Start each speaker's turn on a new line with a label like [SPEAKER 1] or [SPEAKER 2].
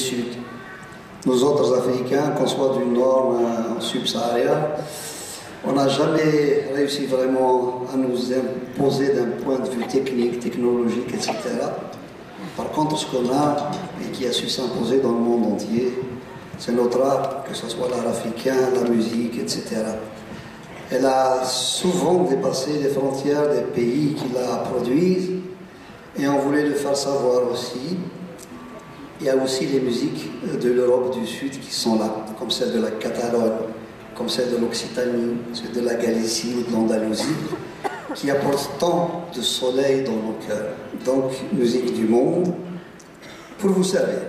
[SPEAKER 1] Sud. Nous autres Africains, qu'on soit du Nord ou subsaharien, on n'a jamais réussi vraiment à nous imposer d'un point de vue technique, technologique, etc. Par contre, ce qu'on a et qui a su s'imposer dans le monde entier, c'est notre art, que ce soit l'art africain, la musique, etc. Elle a souvent dépassé les frontières des pays qui la produisent et on voulait le faire savoir aussi. Il y a aussi les musiques de l'Europe du Sud qui sont là, comme celle de la Catalogne, comme celle de l'Occitanie, celle de la Galicie ou de l'Andalousie, qui apportent tant de soleil dans nos cœurs. Donc, musique du monde, pour vous servir.